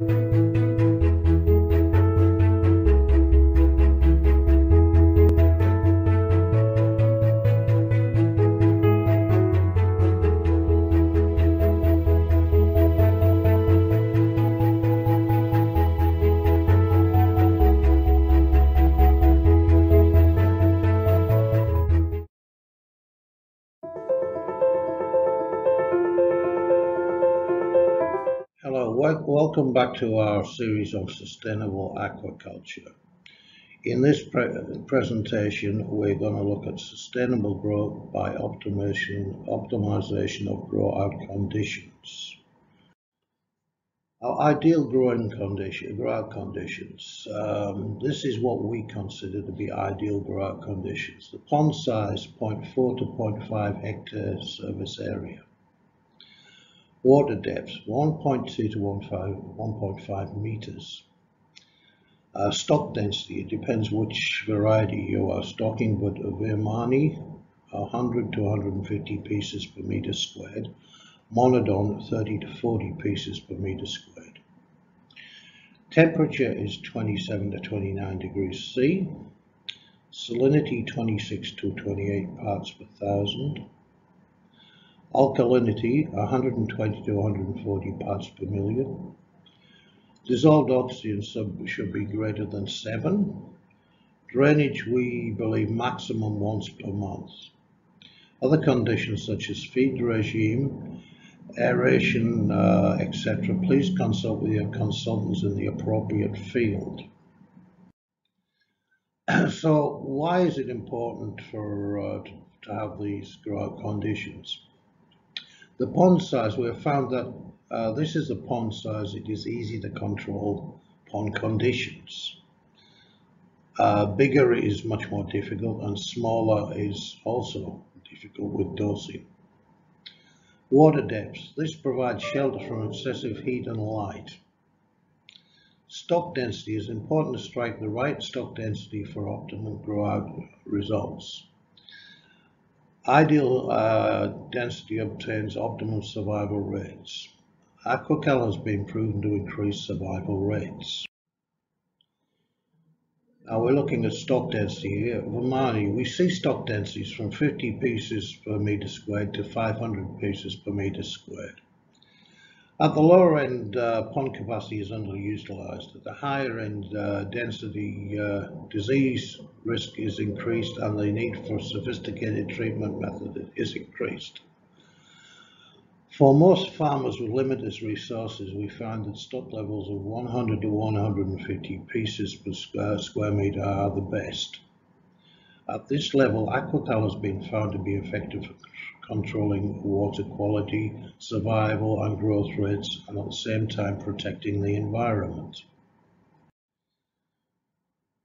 Hello, welcome back to our series on sustainable aquaculture. In this pre presentation, we're going to look at sustainable growth by optimization, optimization of grow-out conditions. Our ideal growing condition, grow-out conditions. Um, this is what we consider to be ideal grow-out conditions. The pond size 0.4 to 0.5 hectare surface area Water depth 1.2 to 1.5 meters. Uh, stock density, it depends which variety you are stocking, but Vannamei 100 to 150 pieces per meter squared, Monodon 30 to 40 pieces per meter squared. Temperature is 27 to 29 degrees C, salinity 26 to 28 parts per thousand, alkalinity 120 to 140 parts per million. Dissolved oxygen should be greater than 7. Drainage we believe maximum once per month. Other conditions such as feed regime, aeration, uh, etc. Please consult with your consultants in the appropriate field. so why is it important for uh, to have these grow conditions? The pond size, we have found that uh, this is the pond size, it is easy to control pond conditions. Uh, bigger is much more difficult and smaller is also difficult with dosing. Water depth. This provides shelter from excessive heat and light. Stock density is important to strike the right stock density for optimal grow out results. Ideal uh, density obtains optimal survival rates. Aquacal has been proven to increase survival rates. Now we're looking at stock density here. Vannamei, we see stock densities from 50 pieces per meter squared to 500 pieces per meter squared. At the lower end, uh, pond capacity is underutilized. At the higher end, uh, density uh, disease risk is increased and the need for sophisticated treatment method is increased. For most farmers with limited resources, we find that stock levels of 100 to 150 pieces per square, square meter are the best. At this level, Aquacal has been found to be effective controlling water quality, survival and growth rates, and at the same time protecting the environment.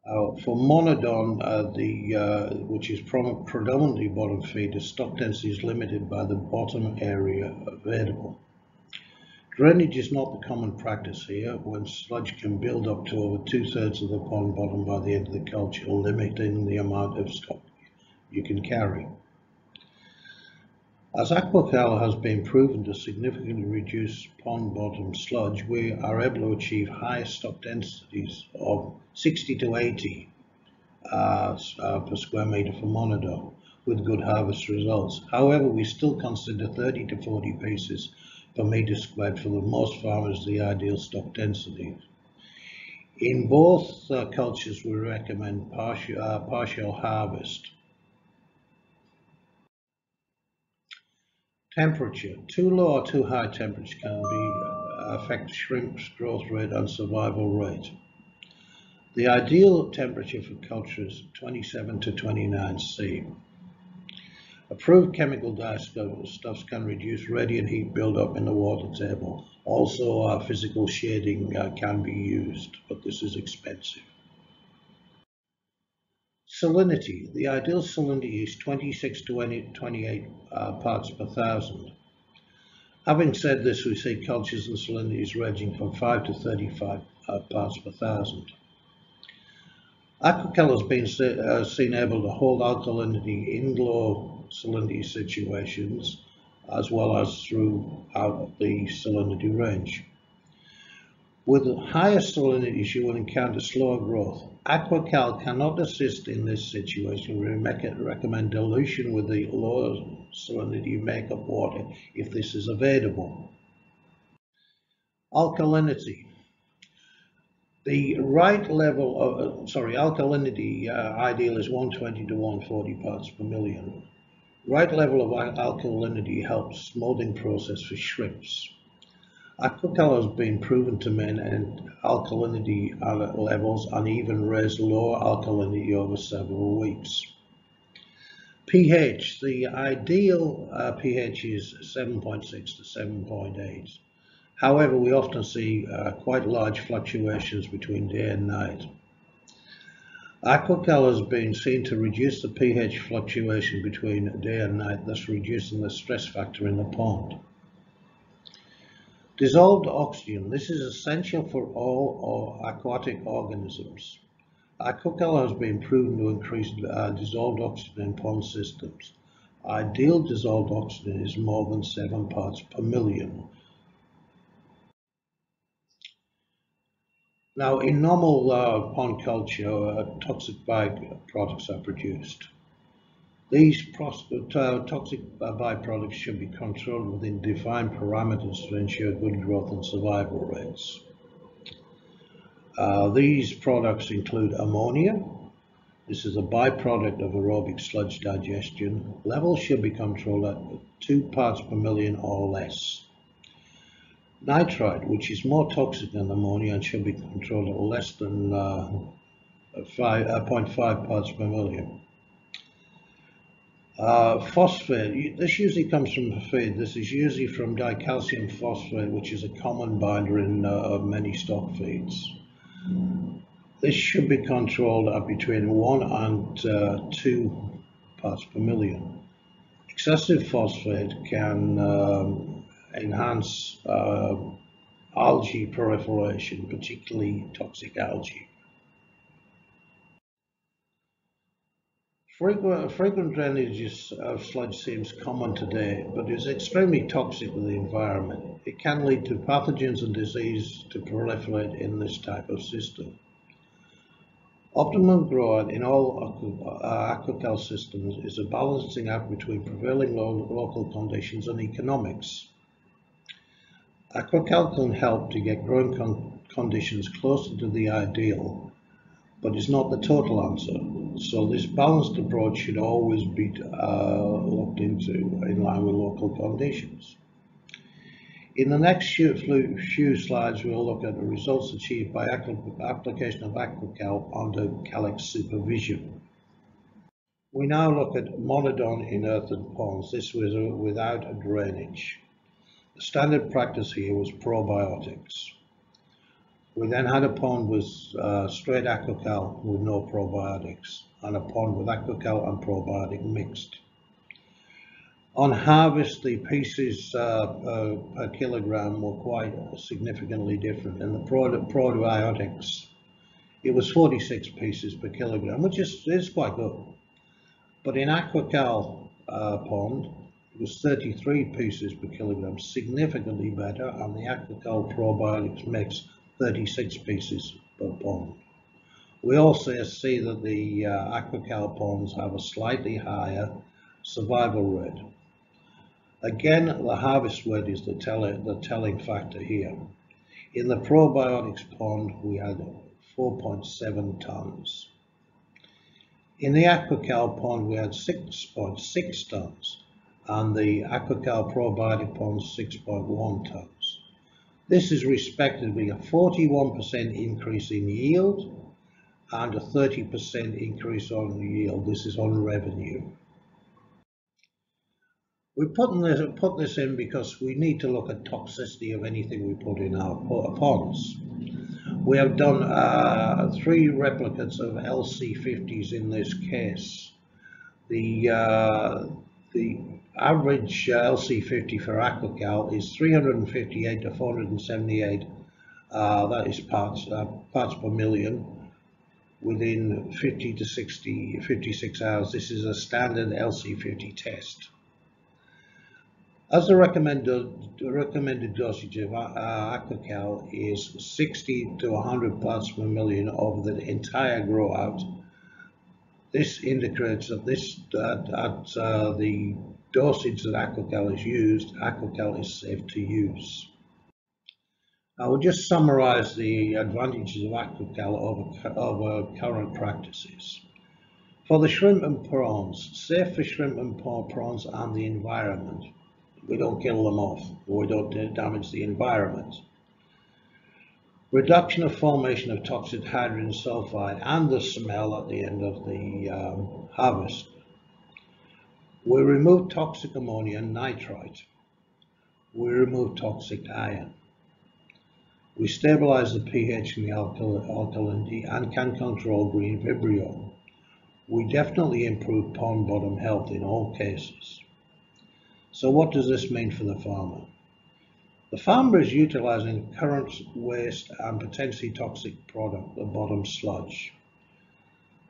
Uh, for monodon, uh, the, uh, which is predominantly bottom feeder, stock density is limited by the bottom area available. Drainage is not the common practice here, when sludge can build up to over two-thirds of the pond bottom by the end of the culture, limiting the amount of stock you can carry. As Aquacal has been proven to significantly reduce pond bottom sludge, we are able to achieve high stock densities of 60 to 80 uh, uh, per square meter for monodon with good harvest results. However, we still consider 30 to 40 pieces per meter squared for the most farmers the ideal stock density. In both uh, cultures, we recommend partial, uh, partial harvest Temperature. Too low or too high temperature can be uh, affect shrimp's growth rate and survival rate. The ideal temperature for culture is 27 to 29 C. Approved chemical dyestuffs can reduce radiant heat buildup in the water table. Also, uh, physical shading uh, can be used, but this is expensive. Salinity. The ideal salinity is 26 to 28 uh, parts per thousand. Having said this, we see cultures and salinities ranging from 5 to 35 uh, parts per thousand. Aquacal has been uh, seen able to hold alkalinity in low salinity situations as well as throughout the salinity range. With higher salinities, you will encounter slower growth. Aquacal cannot assist in this situation. We recommend dilution with the lower salinity makeup water if this is available. Alkalinity. The right level of, uh, sorry, alkalinity uh, ideal is 120 to 140 parts per million. Right level of alkalinity helps molding process for shrimps. Aquacal has been proven to maintain alkalinity levels and even raise lower alkalinity over several weeks. pH, the ideal uh, pH is 7.6 to 7.8. However, we often see uh, quite large fluctuations between day and night. Aquacal has been seen to reduce the pH fluctuation between day and night, thus reducing the stress factor in the pond. Dissolved oxygen. This is essential for all aquatic organisms. Aquacal has been proven to increase uh, dissolved oxygen in pond systems. Ideal dissolved oxygen is more than 7 parts per million, Now, in normal uh, pond culture, uh, toxic byproducts are produced. These toxic byproducts should be controlled within defined parameters to ensure good growth and survival rates. Uh, these products include ammonia. This is a byproduct of aerobic sludge digestion. Levels should be controlled at 2 parts per million or less. Nitrite, which is more toxic than ammonia and should be controlled at less than uh, 5, uh, 0.5 parts per million. Uh, phosphate, this usually comes from feed. This is usually from dicalcium phosphate, which is a common binder in uh, many stock feeds. This should be controlled at between 1 and uh, 2 parts per million. Excessive phosphate can um, enhance uh, algae proliferation, particularly toxic algae. Frequent, drainage of sludge seems common today, but is extremely toxic to the environment. It can lead to pathogens and disease to proliferate in this type of system. Optimum growth in all uh, aquaculture systems is a balancing act between prevailing local conditions and economics. Aquaculture can help to get growing conditions closer to the ideal, but it's not the total answer. So this balanced approach should always be uh, looked into in line with local conditions. In the next few, slides, we'll look at the results achieved by application of Aquacal under Calix supervision. We now look at monodon in earthen ponds. This was without drainage. The standard practice here was probiotics. We then had a pond with uh, straight aquacal with no probiotics and a pond with aquacal and probiotic mixed. On harvest, the pieces uh, per, per, kilogram were quite significantly different. In the probiotics, it was 46 pieces per kilogram, which is, is quite good. But in aquacal uh, pond, it was 33 pieces per kilogram, significantly better, and the Aquacal probiotics mix 36 pieces per pond. We also see that the uh, Aquacal ponds have a slightly higher survival rate. Again, the harvest weight is the, the telling factor here. In the probiotics pond, we had 4.7 tons. In the Aquacal pond, we had 6.6 tons and the Aquacal probiotic ponds 6.1 tons. This is respectively a 41% increase in yield and a 30% increase on yield. This is on revenue. We put this, put this in because we need to look at toxicity of anything we put in our ponds. We have done uh, three replicates of LC50s in this case. The, uh, the average uh, LC50 for Aquacal is 358 to 478, uh, that is parts, uh, parts per million, within 50 to 60, 56 hours. This is a standard LC50 test. As the recommended, recommended dosage of uh, Aquacal is 60 to 100 parts per million over the entire grow out, this indicates that this uh, the dosage that Aquacal is used, Aquacal is safe to use. I will just summarize the advantages of Aquacal over, over current practices. For the shrimp and prawns, safe for shrimp and prawns and the environment. We don't kill them off, or we don't damage the environment. Reduction of formation of toxic hydrogen sulfide and the smell at the end of the um, harvest. We remove toxic ammonia and nitrite. We remove toxic iron. We stabilize the pH in the alkal alkalinity and can control green vibrio. We definitely improve pond bottom health in all cases. So what does this mean for the farmer? The farmer is utilizing current waste and potentially toxic product, the bottom sludge.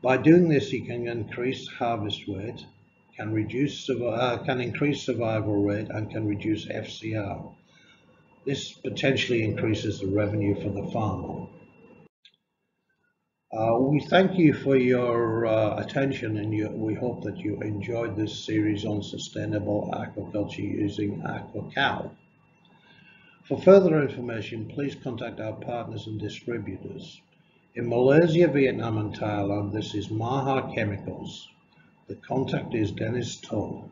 By doing this, he can increase harvest weight, can reduce uh, can increase survival rate, and can reduce FCR. This potentially increases the revenue for the farmer. Uh, we thank you for your uh, attention and you, we hope that you enjoyed this series on sustainable aquaculture using AquaCal. For further information, please contact our partners and distributors. In Malaysia, Vietnam and Thailand, this is Maha Chemicals. The contact is Dennis Toll.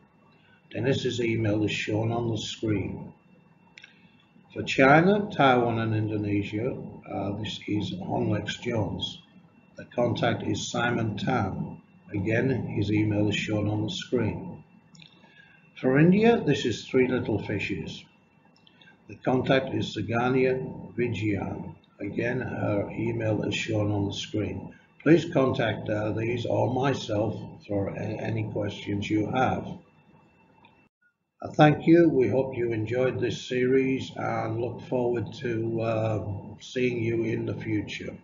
Dennis's email is shown on the screen. For China, Taiwan and Indonesia, uh, this is Honlex Jones. The contact is Simon Tam. Again, his email is shown on the screen. For India, this is Three Little Fishes. The contact is Sagania Vijayan. Again, her email is shown on the screen. Please contact uh, these or myself for any questions you have. Uh, thank you. We hope you enjoyed this series and look forward to uh, seeing you in the future.